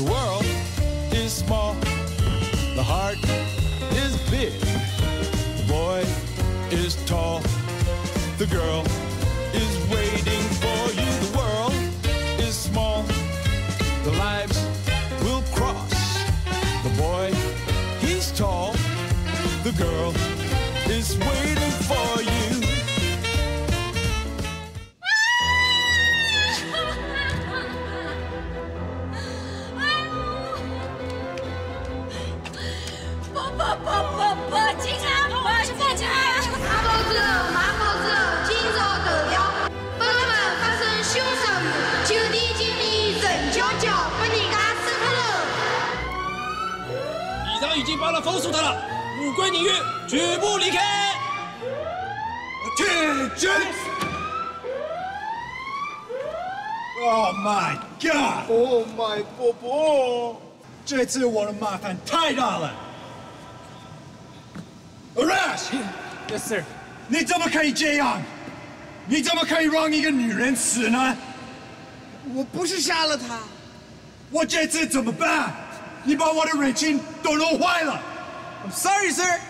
The world is small, the heart is big. The boy is tall, the girl is waiting for you. The world is small, the lives will cross. The boy, he's tall, the girl 已经帮他封锁他了，无关人员全部离开。！Oh my God! Oh my 波波！这次我的麻烦太大了。Arrest! Yes, sir. 你怎么可以这样？你怎么可以让一个女人死呢？我不是杀了她。我这次怎么办？你把我的人情都弄坏了。I'm sorry, sir.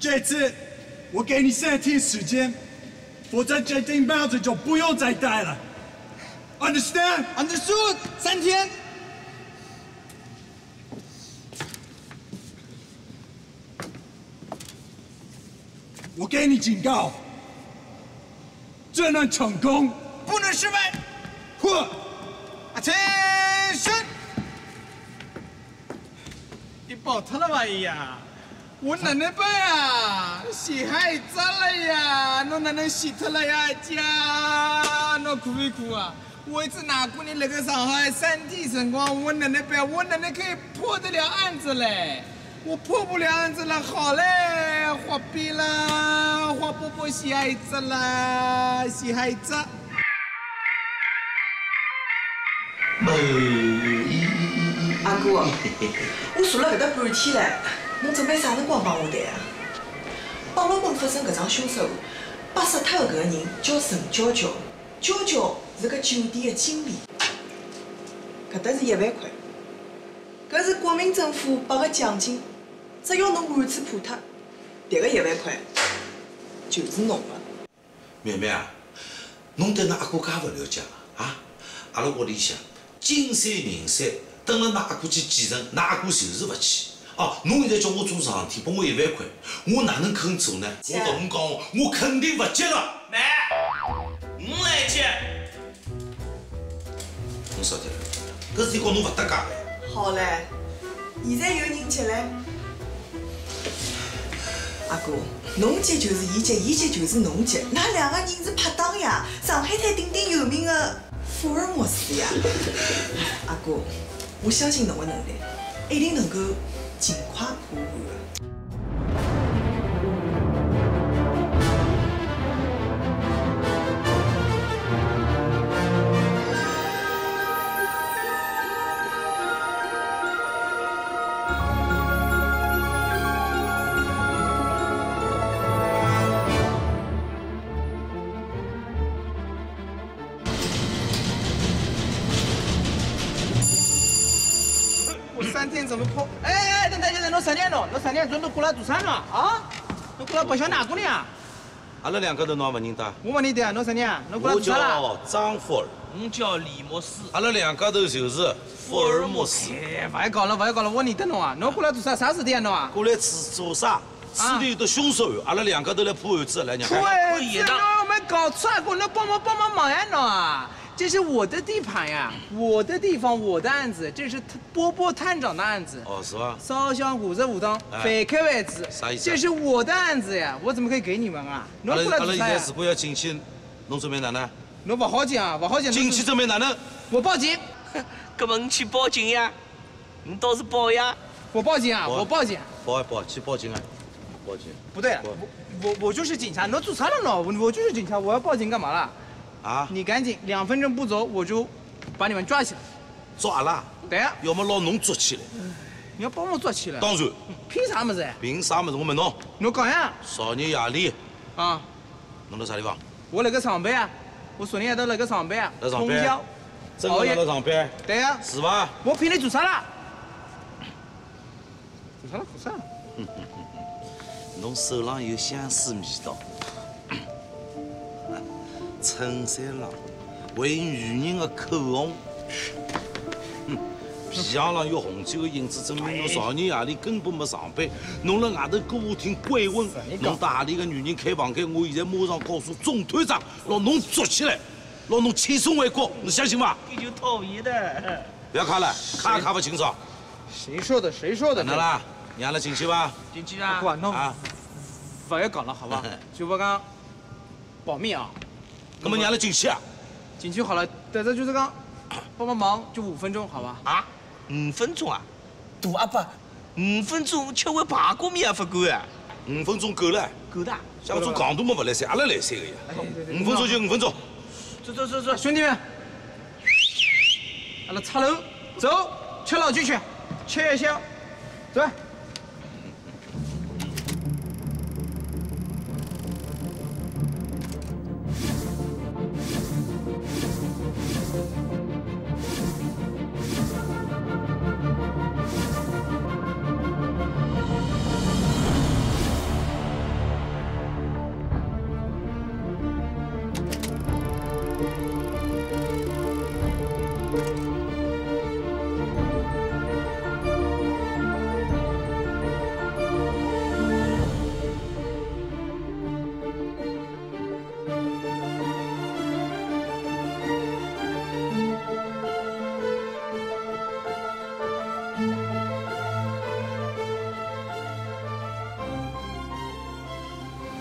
这次我给你三天时间，否则这顶帽子就不用再戴了。Understand? Understood. 三天。我给你警告，这能成功，不能失败。或 Attention！你爆脱了吧伊呀？我哪能办呀？洗海脏了呀，侬哪能洗脱了呀？家，侬苦一哭啊！我一次拿过你那个上海三天辰光，我哪能办？我哪能可以破得了案子嘞？我破不了案子了，好嘞，花边啦，花波波洗海子啦，洗海子。阿哥，我坐了搿搭半天了，侬准备啥辰光帮我谈啊？帮了门发生搿桩凶杀案，被杀脱的搿个人叫陈娇娇，娇娇是个酒店的经理。搿搭是一万块，搿是国民政府拨个奖金，只要侬案子破脱，迭个一万块就是侬的。妹妹啊，侬对㑚阿哥介勿了解啊？啊，阿拉屋里向金山银山，等了㑚阿哥去继承，㑚阿哥就是勿去。哦，侬现在叫我做桩事体，拨我一万块，我哪能肯做呢？我同侬讲，我肯定勿接了。来，我来接。侬少听了，搿事体和侬勿搭界个。好唻，现在有人接唻。阿哥，侬接就是伊接，伊接就是侬接，㑚两个人是拍档呀，上海滩鼎鼎有名的福尔摩斯呀。阿哥，我相信侬的能力，一定能够尽快破案的。年侬，侬十年准侬过来做啥呢？啊？你过来白相哪姑娘？阿拉两个头侬也勿认得？我问你的，侬十年，侬过来我做啥啦？叫张福尔，我叫李莫斯。阿拉两家头就是福尔摩斯。哎，勿要搞了，不要搞了，我认得侬啊！侬过来做啥？啥事体啊侬啊？过来做做啥？处理有的凶手案，阿拉两家头来破案子，来娘破家。案子，侬没搞错啊！侬帮忙帮忙忙呀侬啊！这是我的地盘呀，我的地方，我的案子，这是波波探长的案子。哦，是吧？烧香五十五趟，哎反客为主。啥意思啊这是我的案子呀，我怎么可以给你们啊？侬阿拉阿拉过来做啥呀？现在要进去，侬准备哪能？侬不好进啊，不好进。进去准备哪能？我报警，搿么你去报警呀？你倒是报呀！我报警啊，报我报警。报一报，去报警啊！报警不对了，我我我就是警察，侬做啥了呢？我我就是警察，我要报警干嘛了？啊！你赶紧，两分钟不走我就把你们抓起来。抓阿拉？对呀，要么拿侬抓起来。你要帮我抓起来。当然。凭啥么子？凭啥么子？我问侬。侬讲呀？昨日夜里，啊，侬辣啥地方？我辣盖上班啊，我昨天夜到辣盖上班啊，辣上班。真的来了上班，对呀，是吧？我骗你做啥啦？做啥了？做啥了？侬手上有相思味道，衬衫浪为女人的口红，哼皮鞋上有红酒的印子，证明侬昨日夜里根本没上班，侬辣外头歌舞厅鬼混，侬带何里个女人开房间？我现在马上告诉总团长，让侬抓起来，让侬千送回国，你相信吗？这就讨厌的。不要看了，看也看不清楚。谁说的？谁说的？哪啦？让他进去吧。进去啊！哥，侬啊，不要讲了，好吧？就不讲保密啊。那么让他进去啊？进去好了，但是就是讲帮帮忙，就五分钟，好吧？啊？五分钟啊？大阿伯，五分钟吃碗排骨面也不够啊！五分钟够了，够的。像做戆大么不来塞，阿拉来塞个呀。五分钟就五分钟。走走走走，兄弟们，阿拉拆楼走，吃老酒去，吃夜宵，走。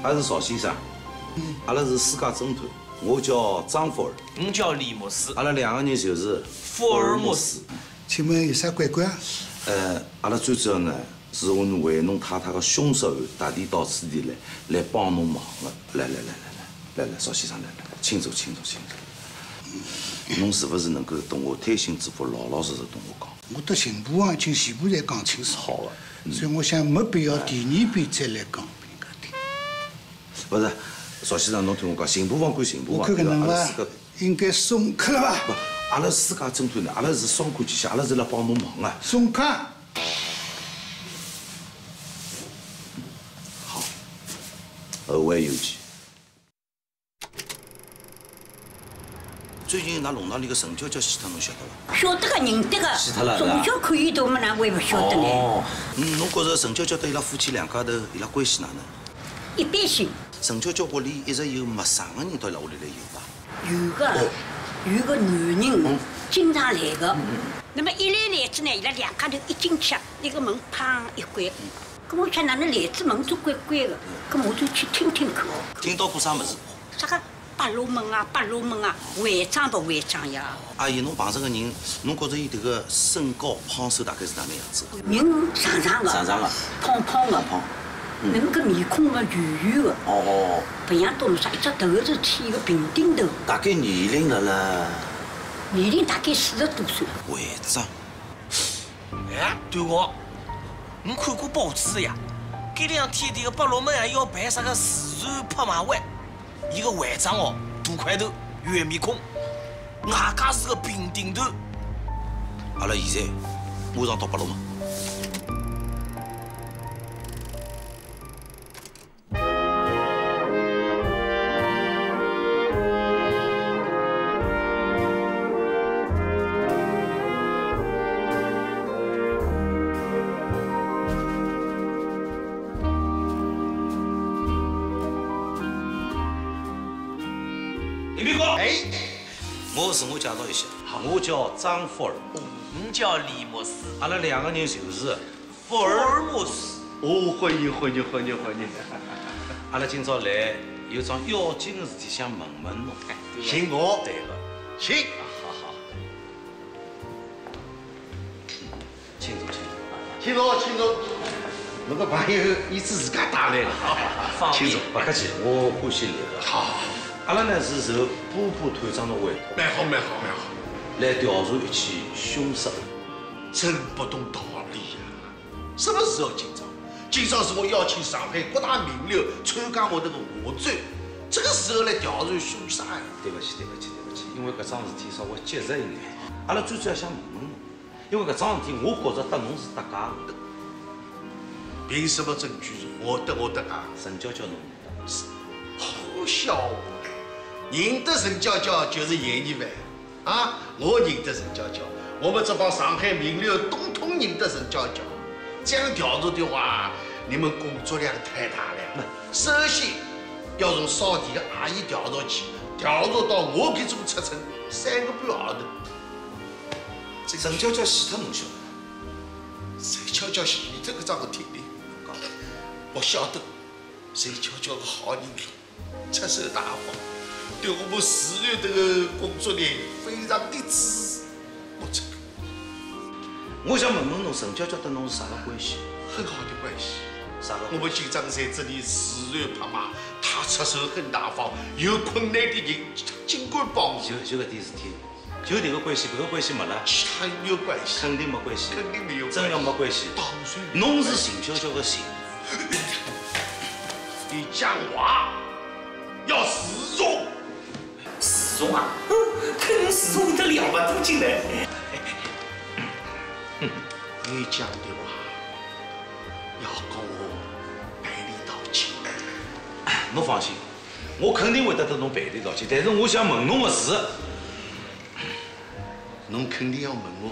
阿是邵先生，阿拉是私家侦探，我叫张福尔，我叫李牧师，阿拉两个人就是福尔摩斯。请问有啥关关啊？呃，阿拉最主要呢是为为侬太太的凶杀案特地到此地来，来帮侬忙的。来来来来来，来来邵先生来来，请坐请坐请坐。侬是不是能够同我推心置腹、老老实实同我讲？我对刑部已经全部侪讲清楚，好的，嗯所以我想没必要第二遍再来讲。不是，邵先生，侬听我讲，刑部房管刑部房，我看搿应该松开了吧？不，阿拉私家侦探呢，阿拉是双管齐下，阿拉是来帮侬忙啊。松开。好，后会有期。最近㑚弄堂里个陈娇娇死脱，侬晓得伐？晓得个认得个，死脱了是吧从小看伊大么，哪会不晓得呢？哦，嗯，侬觉着陈娇娇对伊拉夫妻两家头伊拉关系哪能？一般性，陈娇娇屋里一直有陌生的人到伊拉屋里来有伐？有个有个男人经常来个。那么一来来子呢，伊拉两家头一进去，那个门砰一关，咁我想哪能来子门总关关个，咁我就去听听看。听到过啥物事？啥个八路门啊，八路门啊，会长不会长呀？阿姨，侬碰着个人，侬觉着伊迭个身高胖瘦大概是哪能样子？人长长的，长长的胖胖的，胖。那么个面孔嘛圆圆的，哦，不像东啥，一只头是剃个平顶头，大概年龄了啦？年龄大概四十多岁。会长，哎，对我，我看过报纸呀，搿两天迭个百乐门还要办啥个慈善拍卖会，伊个会长哦，大块头，圆面孔，外加是个平顶头。阿拉现在马上到八路门。我叫张福尔，我叫李牧师，阿拉两个人就是福尔摩斯。哦，欢迎欢迎欢迎欢迎！阿拉今朝来有桩要紧的事体想问问侬。请我对个，请。好好。请坐，请坐。请坐，请坐。侬个朋友伊是自家带来的，请坐，不客气，我欢喜来的。好，阿拉呢是受波波团长的委托，蛮好蛮好蛮好，来调查一起凶杀案。真不懂道理呀！什么时候今朝？今朝是我邀请上海各大名流参加我这个画展，这个时候来调查凶杀案。对不起，对不起，对不起，因为搿桩事体稍微棘实一眼，阿拉最主要想问问侬，因为搿桩事体我觉着搭侬是搭界的，凭什么证据我得我得啊？陈娇娇侬好笑话，认得陈娇娇就是嫌疑犯啊！我认得陈娇娇，我们这帮上海名流统统认得陈娇娇。这样调查的话，你们工作量太大了。首先要从扫地的阿姨调查起，调查到我给做尺寸，三个半号头。陈娇娇死脱侬晓得？陈娇娇死脱搿桩事体呢？我晓得，陈娇娇个好人，出手大方，对我们自然这个工作呢非常的支持。我想问问侬，陈娇娇跟侬是啥个关系？很好的关系。啥个？我们金章在这里自然拍卖，他出手很大方，有困难的人尽管帮忙。就就搿点事体，就迭个关系，搿个关系没了，其他有关系？肯定没关系，肯定没有真的没关系。当然，侬是陈娇娇的媳妇，你讲话要自重。自重啊？肯定自重得了吧？都进来。你讲的话要跟我赔礼道歉。侬放心，我肯定会得跟侬赔礼道歉。但是我想问侬个事，侬肯定要问我，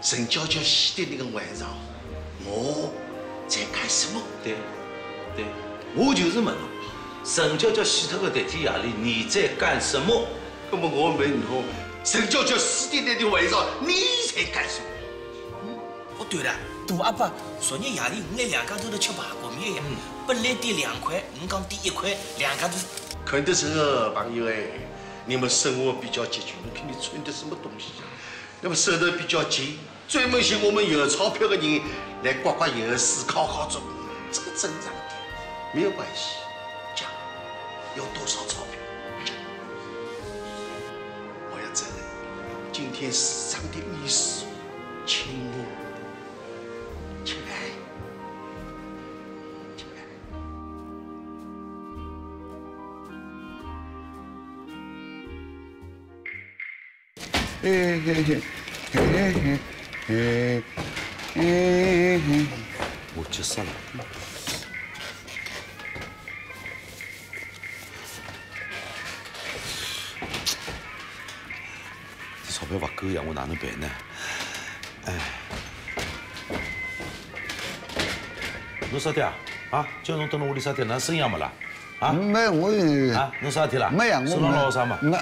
陈娇娇死的那个晚上，我在干什么？对，对，我就是问侬，陈娇娇死脱个迭天夜里你在干什么？那么我问侬，陈娇娇死的那天晚上你在干什么？哦，对了，大阿伯，昨日夜里我们两家头头吃排骨面呀，本来点两块，我讲点一块，两家头。看得是个朋友哎，你们生活比较拮据，你看你穿的什么东西啊？那么手头比较紧，专门寻我们有钞票的人来刮刮油水、烤烤竹，这个正常的，没有关系。讲要多少钞票？我要承认，今天市长的意思，请我，请来，请来。嘿嘿嘿，嘿嘿嘿，嘿嘿。我急死了。钞票不够呀，我哪能办呢？哎，侬啥的啊？啊，叫侬蹲辣屋里啥的？哪生意也没啦？啊？没我啊，侬啥的啦？没呀，我手上捞啥嘛？没。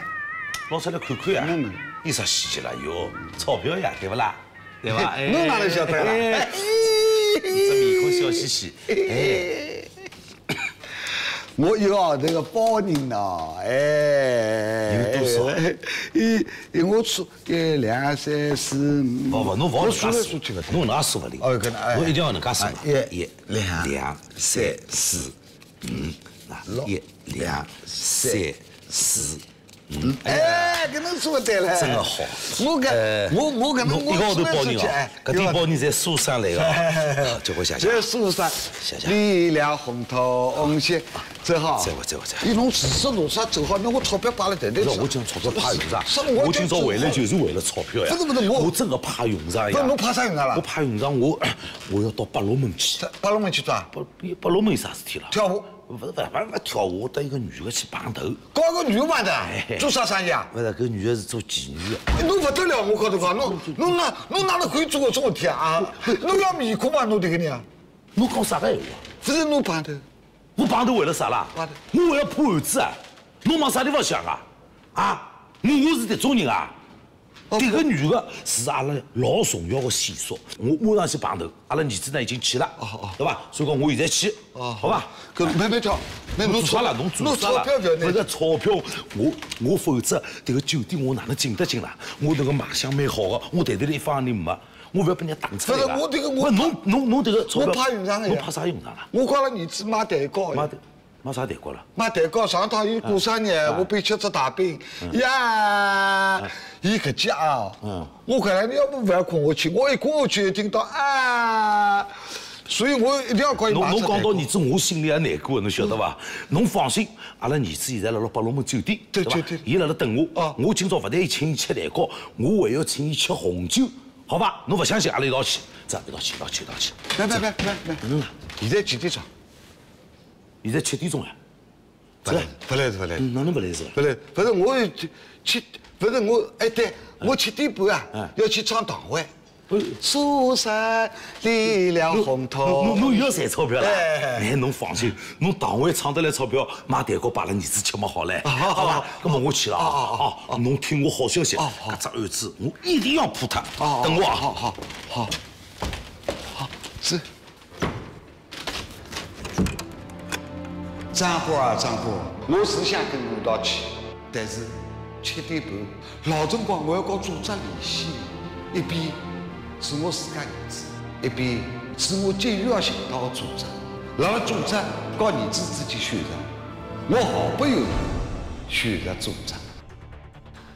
捞出来看看呀。没没。有啥稀奇啦？哟，钞票呀，对不啦？对吧？哎侬哪能晓得啦？哎面孔笑嘻嘻，哎，我一个号头个包人喏，哎，有多少？一，我数一两三四五，不不，侬勿好我能数数来数去不，侬能介数勿灵。哦，搿能哎侬一定要能介数嘛。一一两两三四五，那一两三四五。哎，搿侬说对了，真的好。我呃搿我我搿侬我一个号头包人数来数去哦，搿点包你在苏山来个，叫我谢谢。这书上谢谢力量红头红线，走好。再会再会再咦，侬自私路上走好，那我钞票摆了袋袋上。我今朝钞票派用场我，今朝回来就是为了钞票呀。不是不是我我真的怕用场呀。不侬怕啥用场啦我怕用场，我 我要到八罗门去。八龙门去做啊？百百罗门有啥事体了？跳舞。不是不是不是跳舞，我带一个女的去碰头。搞个女嘛的哎，做啥生意啊？不是，搿女的是做妓女的。侬不得了，我告诉你讲，侬侬哪侬哪能可以做搿种事体啊？啊，侬要面孔嘛，侬这个人啊，侬讲啥个闲话？不是侬碰头，我碰头为了啥啦？碰头我为了破案子啊！侬往啥地方想啊？啊，我我是迭种人啊！这个女的是阿拉老重要的线索，我马上去碰头。阿拉儿子呢已经去了，对吧？所以讲我现在去，哦好吧？搿慢慢跳，那侬做啥了？侬做侬啥了？钞票不要拿不是钞票，我我否则迭个酒店我哪能进得进啦？我迭个卖相蛮好的，我台头里一放人没，我不要被人家打出来不是我这个我侬侬侬这个钞票，我怕用场的呀侬怕啥用场啦？我告了儿子买蛋糕呀，买的买啥蛋糕了？买蛋糕，上趟伊过生日，啊我备吃只大饼呀，伊搿家啊嗯，我看来你要不不要困下去，我一过去就听到啊，所以我一定要可以侬侬讲到儿子，我心里也难过，侬晓得伐？侬放心，阿拉儿子现在辣辣百龙门酒店，对对对伊辣辣等我。啊我今朝勿但请伊吃蛋糕，我还要请伊吃红酒，好伐？侬勿相信，阿拉一道去，走，一道去，一道去，一道去。来来来来来，嗯，现在几点钟？现在七点钟呀，不来不来是不来嗯哪能不来是？不来，不是我七，不是我哎对，我七点半啊嗯要去唱堂会。苏山离了红头。侬侬又要赚钞票了？哎哎，侬放心，侬堂会唱得来钞票，买蛋糕摆阿拉儿子吃么好嘞？好吧？那么我去了啊！哦，侬听我好消息，搿只案子我一定要破它。等我啊！好好好好是。张波啊张波，我是想跟你一道去，但是七点半老辰光我要和组织联系，一边是我自家儿子，一边是我急于要寻到的组长，让组织和儿子之间选择，我毫不犹豫选择组织。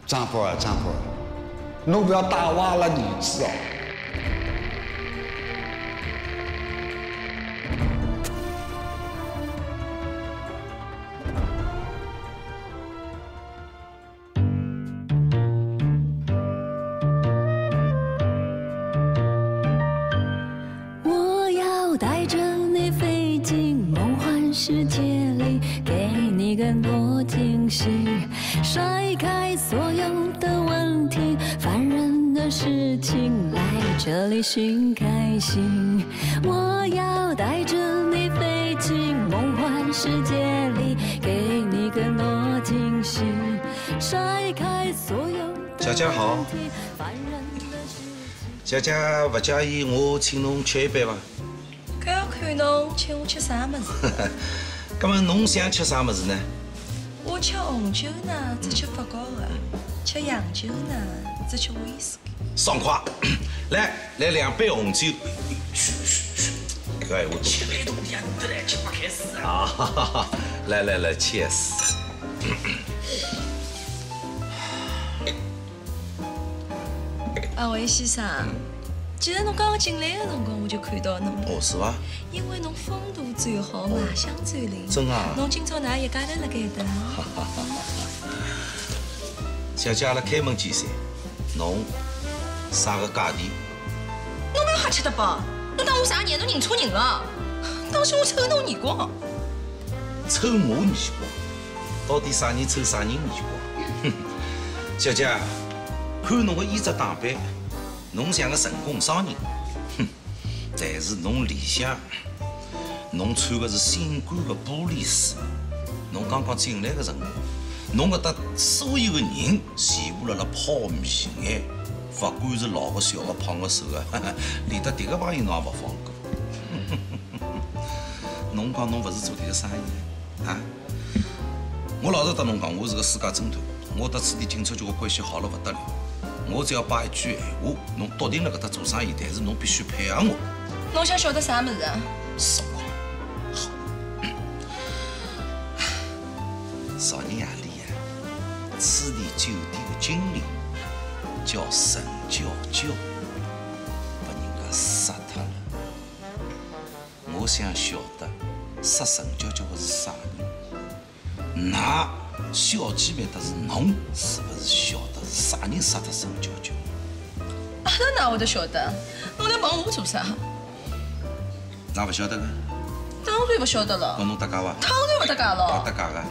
张波啊张波，侬不要带坏阿拉儿子哦。寻开心。我要带着你飞进梦幻世界里，给你更多惊喜，甩开所有的小姐好问题，烦人的事情。小姐不介意我请侬吃一杯伐？搿要看侬请我吃啥物事。葛么侬想吃啥物事呢？我吃红酒呢，只吃法国的；吃洋酒呢，只吃威士忌。爽快！来来两杯红酒。嘘嘘嘘，搿闲话七百多两得来，七八开始啊！啊！哈哈哈来来来，cheers！阿伟先生，其实侬刚刚进来的辰光我就看到侬了，哦，是伐？因为侬风度最好，卖相最灵。真啊侬今朝哪一家头辣盖的？小姐，阿拉开门见山，侬啥个价钿？侬不要瞎吃的吧？侬当我啥人？侬认错人了？当心我抽侬耳光！抽我耳光？到底啥人抽啥人耳光？哼 小姐，看侬个衣着打扮，侬像个成功商人。哼，但是侬里向，侬穿的是性感的玻璃丝。侬刚刚进来的辰光，侬搿搭所有的人全部辣辣抛媚眼，勿管是老个、小个、胖个、瘦个，连得迭个朋友侬也勿放过。侬讲侬勿是做迭个生意的啊？我老实搭侬讲，我是个私家侦探，我搭此地警察局个关系好了勿得了。我只要摆一句闲话，侬笃定辣搿搭做生意，但是侬必须配合我。侬想晓得啥物事啊？什么？好。昨日夜里啊，此地酒店的经理叫沈娇娇，被人家杀脱了。我想晓得杀沈娇娇的是啥人？㑚小姐妹的是侬，是不是晓得是啥人杀脱沈娇娇？阿拉哪会得晓得？侬来问我做啥？㑚勿晓得个？当然勿晓得了跟，侬搭界伐？当然勿搭界勿了搭，界个，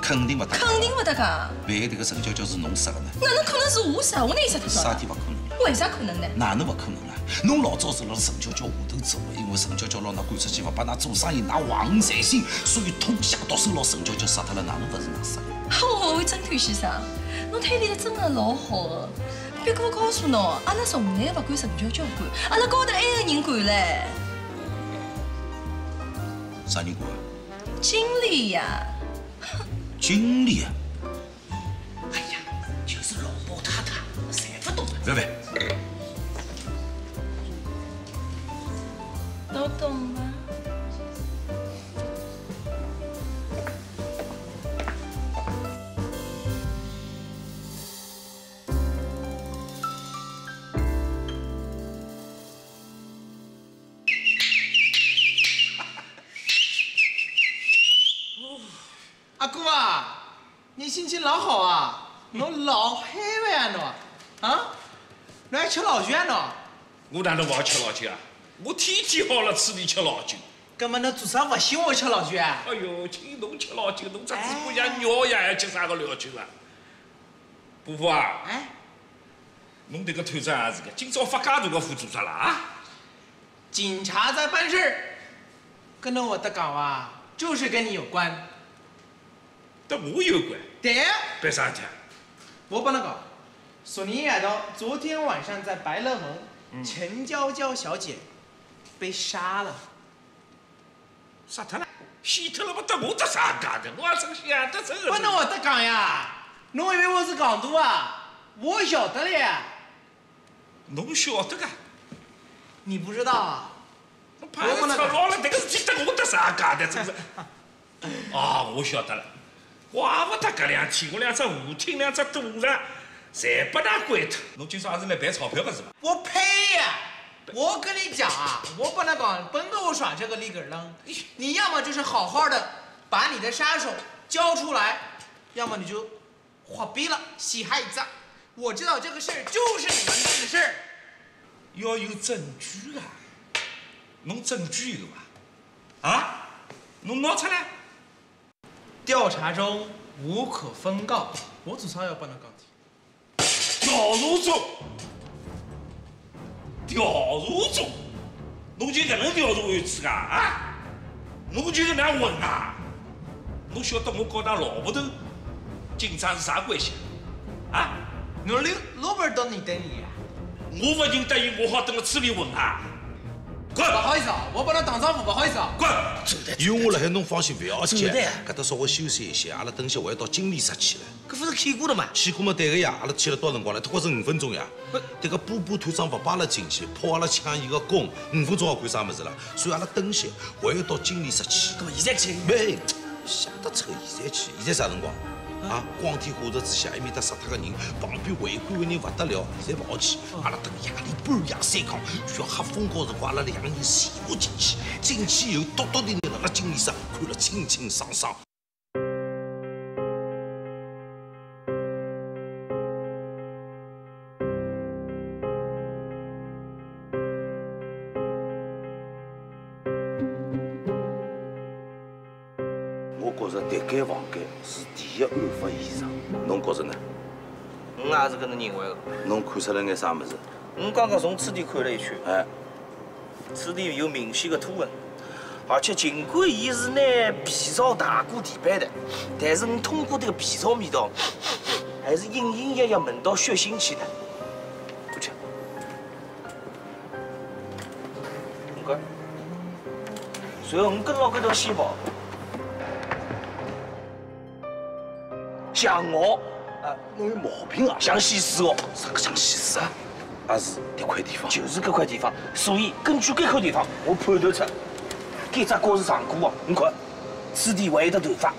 肯定勿搭界。肯定勿搭界。万一迭个陈娇娇是侬杀的呢？哪能可能是我杀？我哪有杀脱啥啥？地勿可能？为啥可能呢？哪能勿可能啊？侬老早是辣陈娇娇下头做的，因为陈娇娇拿㑚赶出去，勿帮㑚做生意，㑚怀恨在心，所以痛下毒手拿陈娇娇杀脱了。哪能勿是㑚杀的？哦，侦探先生，侬推理的真的老好的。别个我告诉侬，阿拉从来勿管陈娇娇管，阿拉高头还有人管嘞，啥人管啊？经理呀。经理啊！哎呀，就是老婆太太，谁不懂。别别，我哪能不好吃老酒啊？我天天好了吃地吃老酒。葛么侬做啥勿希望我吃老酒啊？哎哟，请，侬吃老酒，侬只嘴巴像鸟一样，还吃啥个老酒啊？伯父啊，哎，侬迭个团长也是个，今朝发介大个火做啥啦啊？警察在办事，跟侬会得讲啊？就是跟你有关。跟我有关？对。办啥事体啊？我帮侬讲，昨天夜到，昨天晚上在白乐门，嗯陈娇娇小姐被杀了。杀脱了？死脱了不得我得啥假的？我也真想得真个。不能我得讲呀！侬以为我是戆大啊？我晓得了呀。侬晓得个？你不知道啊？我怕是赤佬了，迭个事体得我得啥假的？真是。哦，我晓得了。怪不得搿两天我两只舞厅、两只赌场，侪被㑚关脱。侬今朝也是来办钞票的是伐？我呸呀！我跟你讲啊，我不能讲，甭跟我耍这个立个愣。你要么就是好好的把你的杀手交出来，要么你就活逼了，洗孩子。我知道这个事儿就是你们干的事儿。要有证据啊！侬证据有伐？啊？侬拿出来。调查中无可奉告，我做啥要帮侬讲体？调查中，调查中，侬就搿能调查案子个啊？侬就搿能混啊？侬晓得我告㑚老婆头警察是啥关系啊？侬连老板都认得你啊？我勿认得伊，我好等个处理混啊？滚！不好意思啊，我帮他打招呼，不好意思啊。滚！有我辣海，侬放心，勿要急。走的搿搭稍微休息一下，阿拉等歇还要到经理室去了。搿不是去过了嘛？去过嘛，对个呀，阿拉去了多少辰光了？不过是五分钟呀。迭个波波团长勿把阿拉进去，怕阿拉抢伊个功，五分钟也干啥物事了？所以阿拉等歇还要到经理室去。搿么现在去？没，想得臭，现在去，现在啥辰光？啊，光天化日之下，埃面搭杀脱个人，旁边围观个人勿得了，现在勿好去。阿拉等夜里半夜三更，月黑风高辰光，阿拉两个人全部进去，进去以后，笃笃定定辣辣经理室看了清清爽爽。也是搿能认为的。侬看出来眼啥物事？我刚刚从此地看了一圈，哎，此地有明显的拖痕，而且尽管伊是拿皮草汏过地板的，但是我通过这个皮草味道，还是隐隐约约闻到血腥气的。过去，你看，随后我跟牢搿条线跑，像我，啊，侬有毛病啊！像西施哦，啥个像西施啊？也是迭块地方。就是搿块地方，所以根据搿块地方，我判断出，搿只歌是上古哦。你看，此地还有得头发，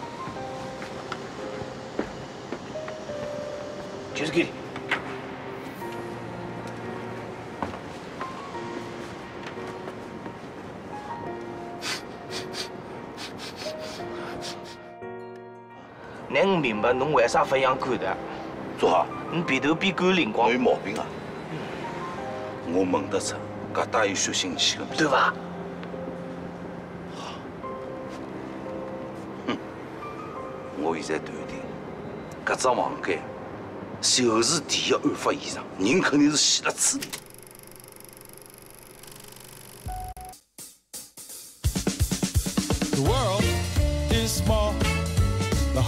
乃我明白侬为啥发扬狗的，做好，你鼻头比狗灵光侬有，毛病啊！我闻得出搿带有血腥气个味对伐？我现在断定，搿只房间就是第一案发现场，人肯定是死了此地。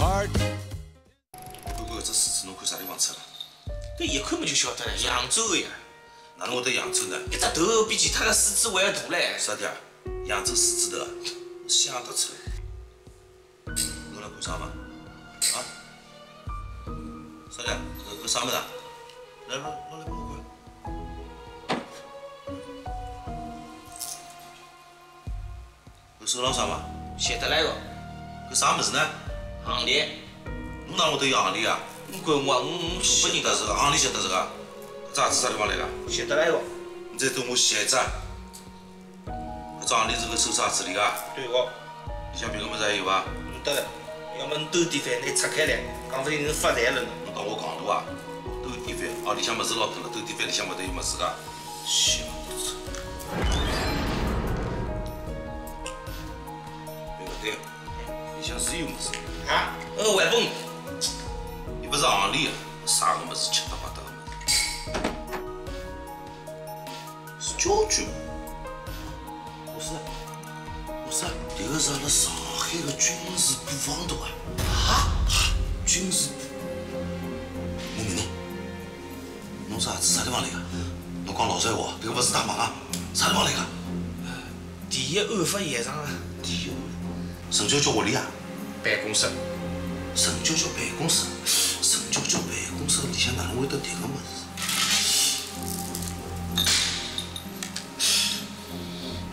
Heart 看看搿只狮子，侬看啥地方出了？搿一看嘛就晓得了，扬州的呀。哪能会得扬州呢？一只头比其他的狮子还要大嘞。啥的啊？扬州狮子头啊，想得出。侬来看啥嘛？啊？啥的？搿搿啥物事啊？来来，拿来帮我看。搿手浪啥嘛？写得来个，搿啥物事呢？行钿。侬哪会得有行钿啊？你管我啊，我我不认得这个，行钿晓得这个。搿只鞋子啥地方来的？晓得来个。你再等我写一只。搿只行钿是搿手啥子里个？对个，里向别个物事还有伐？有得嘞，有要么你兜底翻拿拆开来，讲不定人发财了呢。侬当我戆大啊？兜底翻，哦，里向物事捞脱了，兜底翻里向会得有物事噶？小子，对不对？里向是有物事。啊，那个外公，伊勿是行里的，啥个么子七搭八搭个物事？是交军吗？不是，不是，这个是阿拉上海的军事部方头啊！啊，军事部。我问侬，侬是啥子啥地方来的？侬讲老实闲话，这个不是大忙啊！啥地方来的？第一案发现场啊，第一，陈娇娇屋里啊？办公室。陈娇娇办公室，陈娇娇办公室里向哪能会得迭个物事？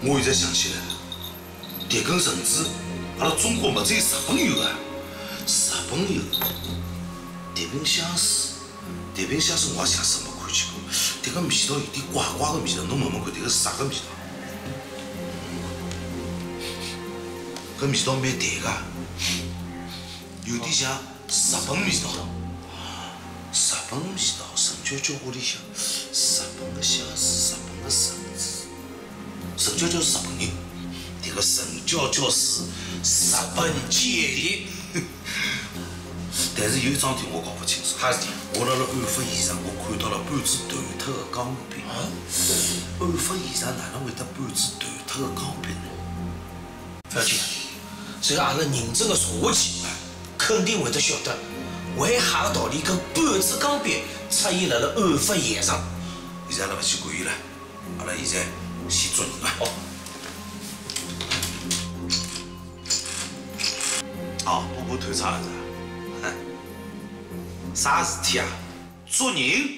我现在想起来了，迭根绳子，阿拉中国么只有日本有啊，日本有。迭瓶香水，迭瓶香水我也假使没看见过，迭个味道有点怪怪的味道，侬闻闻看，迭个是啥个味道？搿味道蛮淡个，有点像日本味道。日本味道，陈娇娇屋里向，日本的香水，日本的绳子。陈娇娇是日本人，迭个陈娇娇是日本间谍。但是有一桩事体我搞不清楚，啥事体？我辣辣案发现场，我看到了半支断脱的钢笔。案发现场哪能会得半支断脱的钢笔呢？不要紧，只要阿拉认真的查下去，肯定会得晓得为何个道理跟半支钢笔出现辣了案发现场。现在阿拉勿去管伊了，阿拉现在先捉人吧。哦。哦，我我偷查了是吧？啥事体啊？捉人？